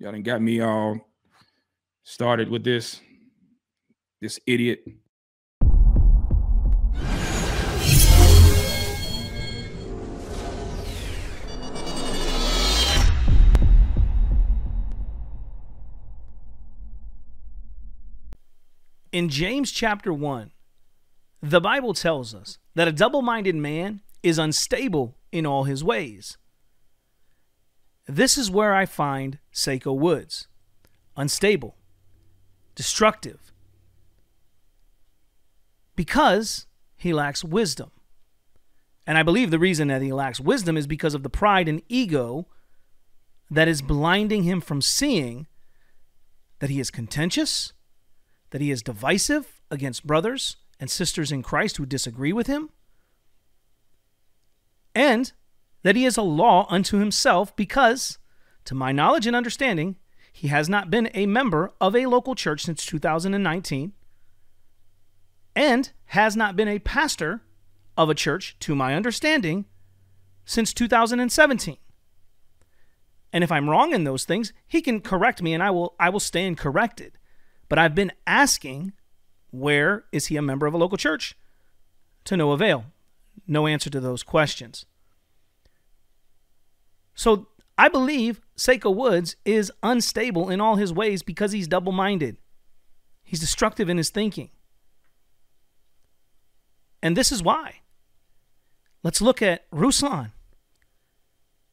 Y'all done got me all started with this. This idiot. In James chapter 1, the Bible tells us that a double minded man is unstable in all his ways. This is where I find Saiko Woods. Unstable, destructive, because he lacks wisdom. And I believe the reason that he lacks wisdom is because of the pride and ego that is blinding him from seeing that he is contentious, that he is divisive against brothers and sisters in Christ who disagree with him, and that he is a law unto himself because, to my knowledge and understanding, he has not been a member of a local church since 2019 and has not been a pastor of a church, to my understanding, since 2017. And if I'm wrong in those things, he can correct me and I will I will stand corrected. But I've been asking where is he a member of a local church? To no avail. No answer to those questions. So I believe Saiko Woods is unstable in all his ways because he's double minded. He's destructive in his thinking. And this is why. Let's look at Ruslan.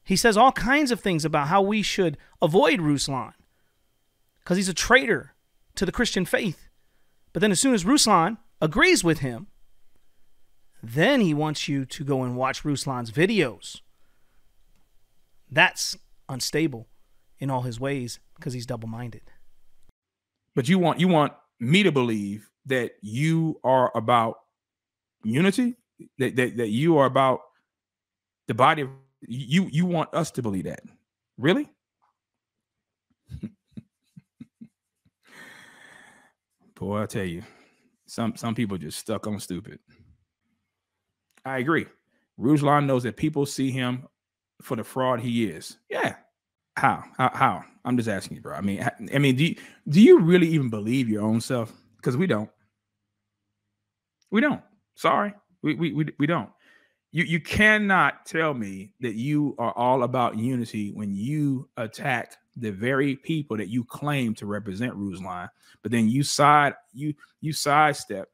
He says all kinds of things about how we should avoid Ruslan because he's a traitor to the Christian faith. But then, as soon as Ruslan agrees with him, then he wants you to go and watch Ruslan's videos. That's unstable in all his ways because he's double minded. But you want you want me to believe that you are about unity, that that, that you are about the body of you you want us to believe that. Really? Boy, I tell you, some some people just stuck on stupid. I agree. Ruslan knows that people see him for the fraud he is. Yeah. How? How? How? I'm just asking you, bro. I mean, I mean, do you, do you really even believe your own self? Because we don't. We don't. Sorry, we, we we we don't. You you cannot tell me that you are all about unity when you attack the very people that you claim to represent Ruslan, but then you side you you sidestep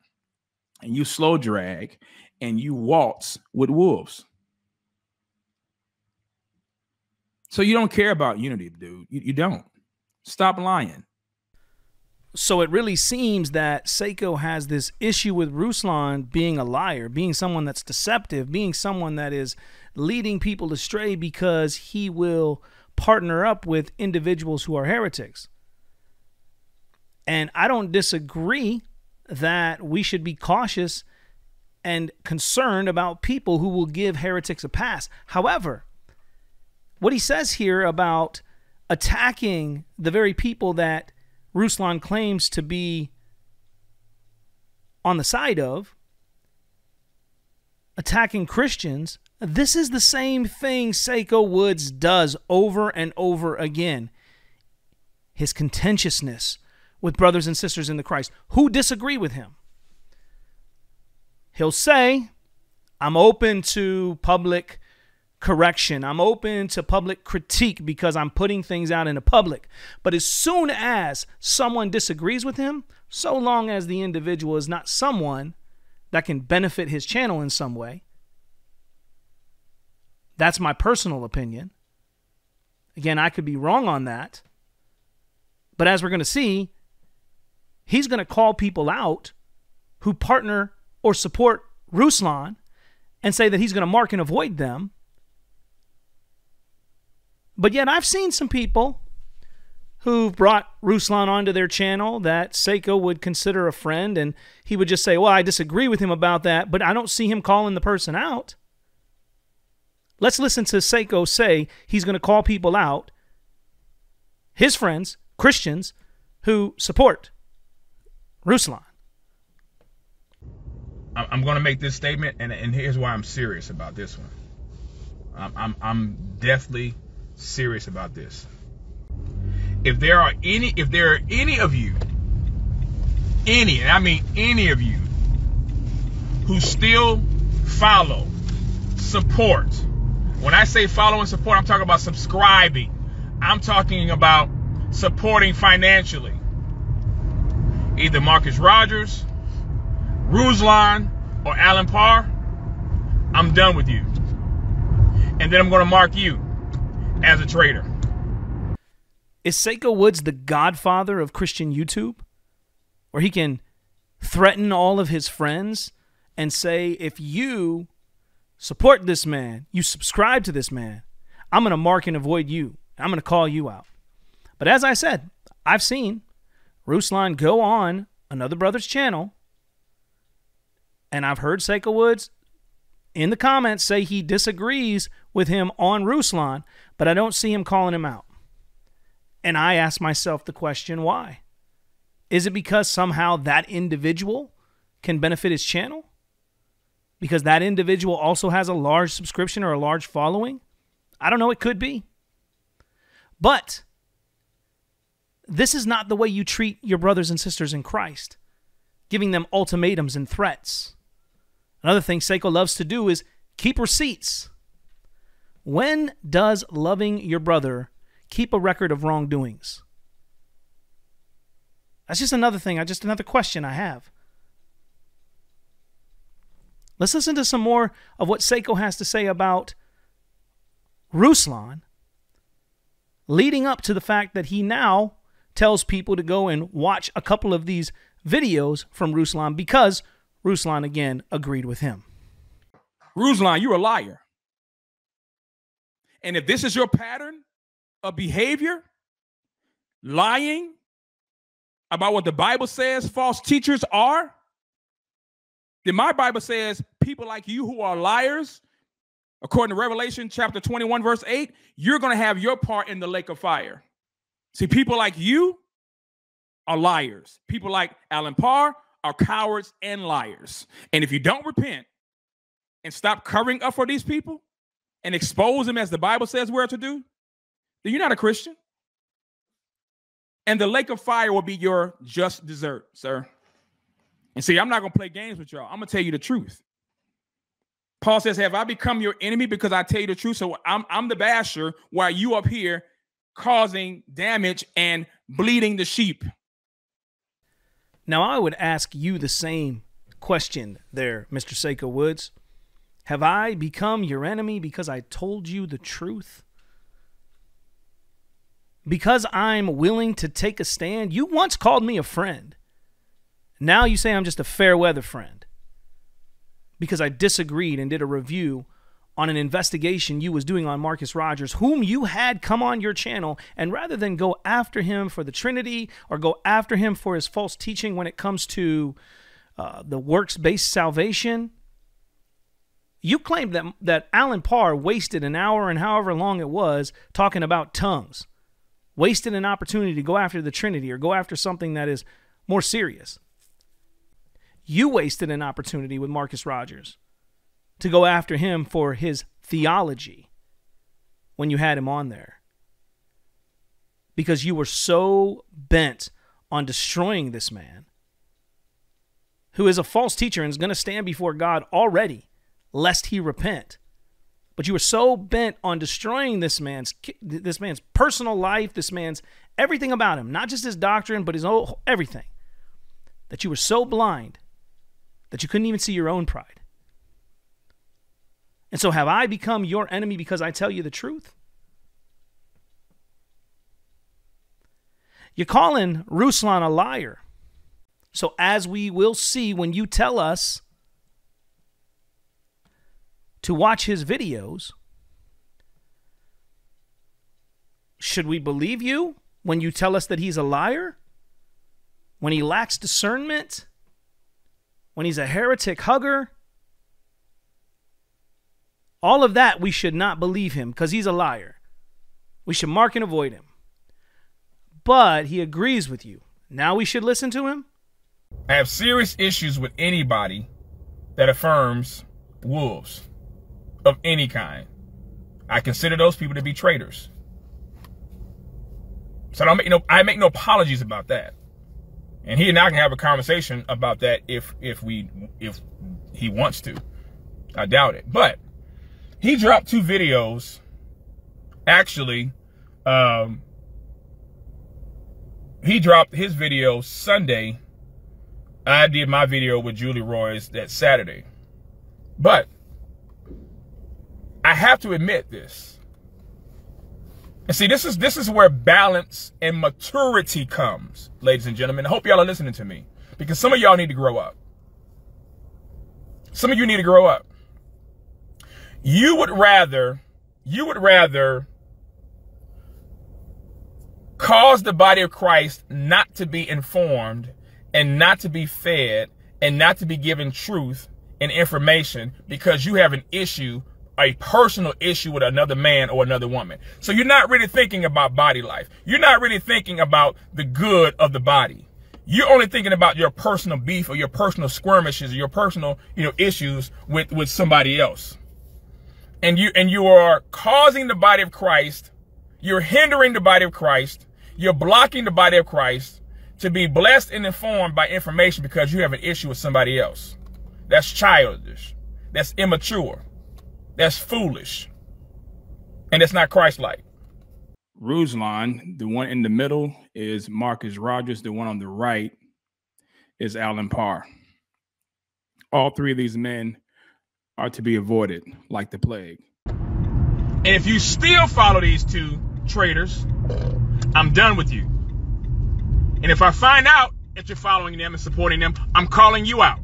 and you slow drag and you waltz with wolves. So you don't care about unity, dude. You, you don't. Stop lying. So it really seems that Saiko has this issue with Ruslan being a liar, being someone that's deceptive, being someone that is leading people astray because he will partner up with individuals who are heretics. And I don't disagree that we should be cautious and concerned about people who will give heretics a pass. However, what he says here about attacking the very people that Ruslan claims to be on the side of, attacking Christians, this is the same thing Saiko Woods does over and over again. His contentiousness with brothers and sisters in the Christ who disagree with him. He'll say, I'm open to public correction. I'm open to public critique because I'm putting things out in the public. But as soon as someone disagrees with him, so long as the individual is not someone that can benefit his channel in some way, that's my personal opinion. Again, I could be wrong on that. But as we're going to see, he's going to call people out who partner or support Ruslan and say that he's going to mark and avoid them but yet I've seen some people who've brought Ruslan onto their channel that Saiko would consider a friend, and he would just say, Well, I disagree with him about that, but I don't see him calling the person out. Let's listen to Saiko say he's going to call people out, his friends, Christians, who support Ruslan. I'm going to make this statement, and, and here's why I'm serious about this one. I'm, I'm, I'm definitely serious about this. if there are any, if there are any of you, any, and I mean any of you, who still follow, support. When I say follow and support, I'm talking about subscribing. I'm talking about supporting financially. Either Marcus Rogers, Ruslan, or Allen Parr. I'm done with you. And then I'm going to mark you as a traitor. Is Saiko Woods the godfather of Christian YouTube? Where he can threaten all of his friends and say, if you support this man, you subscribe to this man, I'm going to mark and avoid you. I'm going to call you out. But as I said, I've seen Ruslan go on another brother's channel, and I've heard Saiko Woods in the comments say he disagrees with him on Ruslan, but I don't see him calling him out. And I ask myself the question why? Is it because somehow that individual can benefit his channel? Because that individual also has a large subscription or a large following? I don't know, it could be. But this is not the way you treat your brothers and sisters in Christ, giving them ultimatums and threats. Another thing Saiko loves to do is keep receipts. When does loving your brother keep a record of wrongdoings? That's just another thing, I just another question I have. Let's listen to some more of what Saiko has to say about Ruslan, leading up to the fact that he now tells people to go and watch a couple of these videos from Ruslan because Ruslan again agreed with him. Ruslan, you're a liar. And if this is your pattern of behavior, lying about what the Bible says false teachers are, then my Bible says people like you who are liars, according to Revelation chapter 21, verse 8, you're going to have your part in the lake of fire. See, people like you are liars. People like Allen Parr are cowards and liars. And if you don't repent and stop covering up for these people and expose them as the Bible says we're to do, then you're not a Christian. And the lake of fire will be your just dessert, sir. And see, I'm not going to play games with y'all. I'm going to tell you the truth. Paul says, Have I become your enemy because I tell you the truth? So I'm, I'm the basher while you up here causing damage and bleeding the sheep. Now, I would ask you the same question there, Mr. Saiko Woods. Have I become your enemy because I told you the truth? Because I'm willing to take a stand? You once called me a friend. Now you say I'm just a fair weather friend because I disagreed and did a review on an investigation you was doing on Marcus Rogers, whom you had come on your channel, and rather than go after him for the Trinity or go after him for his false teaching when it comes to uh, the works-based salvation, you claimed that that Allen Parr wasted an hour and however long it was talking about tongues, wasted an opportunity to go after the Trinity or go after something that is more serious. You wasted an opportunity with Marcus Rogers to go after him for his theology when you had him on there. Because you were so bent on destroying this man who is a false teacher and is going to stand before God already, lest he repent. But you were so bent on destroying this man's this man's personal life, this man's everything about him, not just his doctrine, but his whole everything, that you were so blind that you couldn't even see your own pride. And so, have I become your enemy because I tell you the truth? You're calling Ruslan a liar. So, as we will see when you tell us to watch his videos, should we believe you when you tell us that he's a liar? When he lacks discernment? When he's a heretic hugger? All of that, we should not believe him because he's a liar. We should mark and avoid him. But he agrees with you. Now we should listen to him? I have serious issues with anybody that affirms wolves of any kind. I consider those people to be traitors. So I don't make no I make no apologies about that. And he and I can have a conversation about that if if we if he wants to. I doubt it. But he dropped two videos actually um he dropped his video Sunday. I did my video with Julie Roys that Saturday. But I have to admit this. And see, this is this is where balance and maturity comes, ladies and gentlemen. I hope y'all are listening to me. Because some of y'all need to grow up. Some of you need to grow up. You would rather, you would rather cause the body of Christ not to be informed and not to be fed and not to be given truth and information because you have an issue, a personal issue with another man or another woman. So you're not really thinking about body life. You're not really thinking about the good of the body. You're only thinking about your personal beef or your personal skirmishes or your personal, you know, issues with, with somebody else. And you, and you are causing the body of Christ, you're hindering the body of Christ, you're blocking the body of Christ to be blessed and informed by information because you have an issue with somebody else. That's childish. That's immature. That's foolish. And it's not Christ-like. Ruslan, the one in the middle is Marcus Rogers. The one on the right is Allen Parr. All three of these men are to be avoided like the plague. And if you still follow these two traitors, I'm done with you. And if I find out that you're following them and supporting them, I'm calling you out.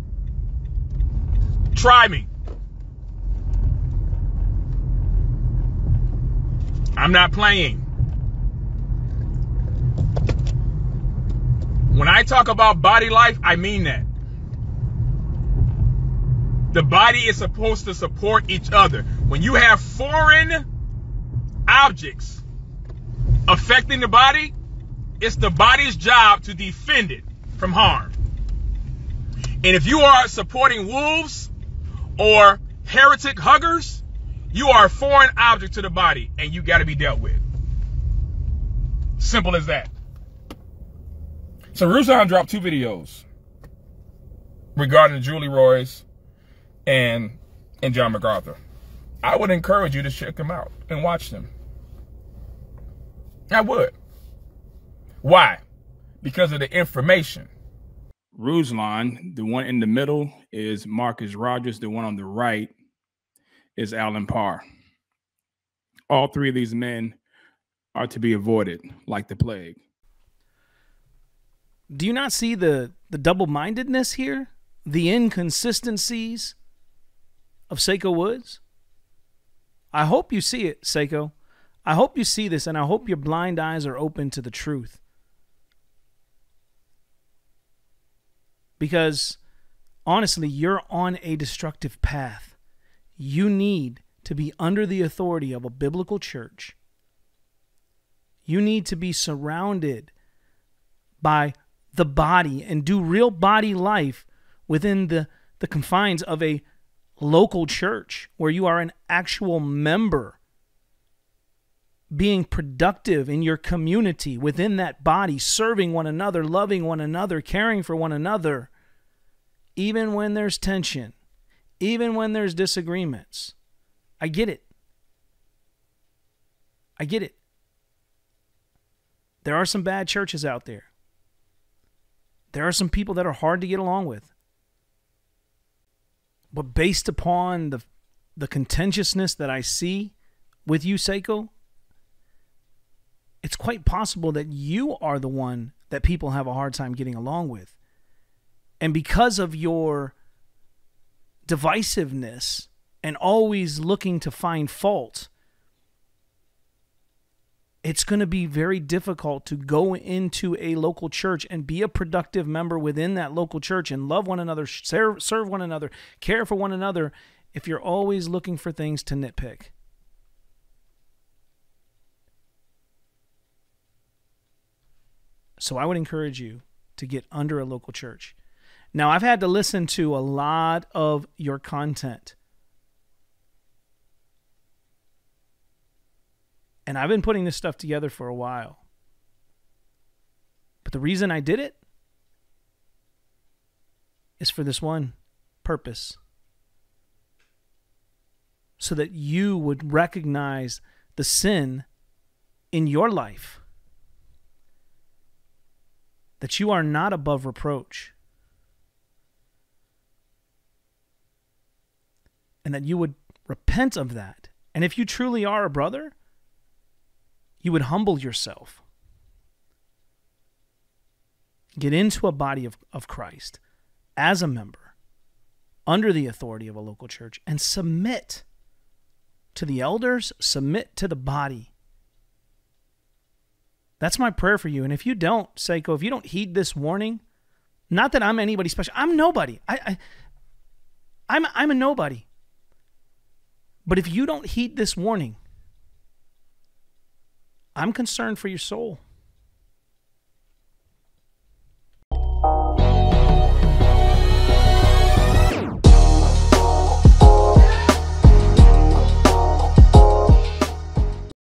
Try me. I'm not playing. When I talk about body life, I mean that. The body is supposed to support each other. When you have foreign objects affecting the body, it's the body's job to defend it from harm. And if you are supporting wolves or heretic huggers, you are a foreign object to the body and you got to be dealt with. Simple as that. So Ruslan dropped two videos regarding Julie Roys and and John MacArthur. I would encourage you to check them out and watch them. I would. Why? Because of the information. Ruslan, the one in the middle is Marcus Rogers. The one on the right is Allen Parr. All three of these men are to be avoided like the plague. Do you not see the, the double mindedness here? The inconsistencies of Saiko Woods? I hope you see it, Saiko. I hope you see this, and I hope your blind eyes are open to the truth. Because honestly, you're on a destructive path. You need to be under the authority of a biblical church. You need to be surrounded by the body and do real body life within the, the confines of a local church where you are an actual member being productive in your community within that body, serving one another, loving one another, caring for one another, even when there's tension, even when there's disagreements. I get it. I get it. There are some bad churches out there. There are some people that are hard to get along with. But based upon the the contentiousness that I see with you, Saiko, it's quite possible that you are the one that people have a hard time getting along with. And because of your divisiveness and always looking to find fault, it's going to be very difficult to go into a local church and be a productive member within that local church and love one another, serve, serve one another, care for one another if you're always looking for things to nitpick. So I would encourage you to get under a local church. Now, I've had to listen to a lot of your content. And I've been putting this stuff together for a while. But the reason I did it is for this one purpose so that you would recognize the sin in your life, that you are not above reproach, and that you would repent of that. And if you truly are a brother, you would humble yourself. Get into a body of, of Christ as a member under the authority of a local church and submit to the elders, submit to the body. That's my prayer for you. And if you don't, Saiko, if you don't heed this warning, not that I'm anybody special, I'm nobody. I, I I'm I'm a nobody. But if you don't heed this warning, I'm concerned for your soul.